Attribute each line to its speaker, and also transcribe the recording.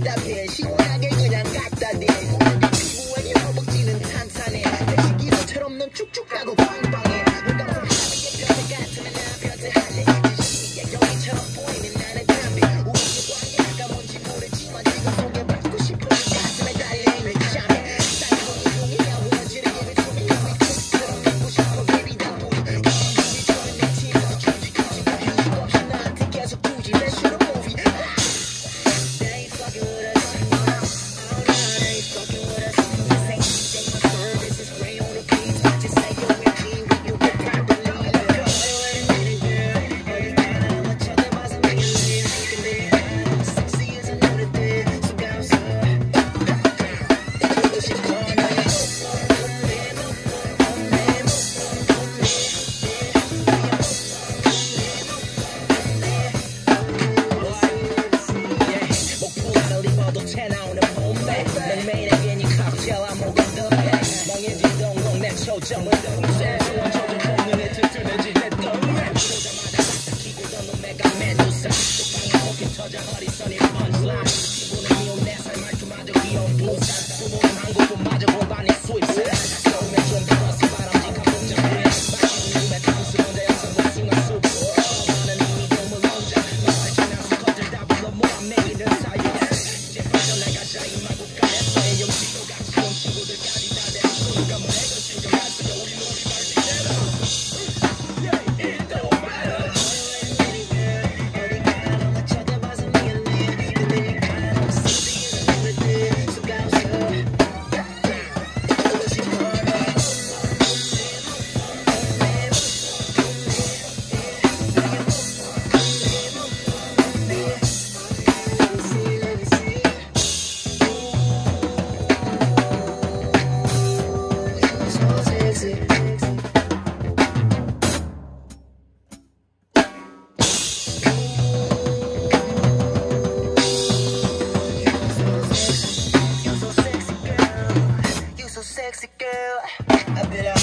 Speaker 1: that bitch. She Yeah. I bet I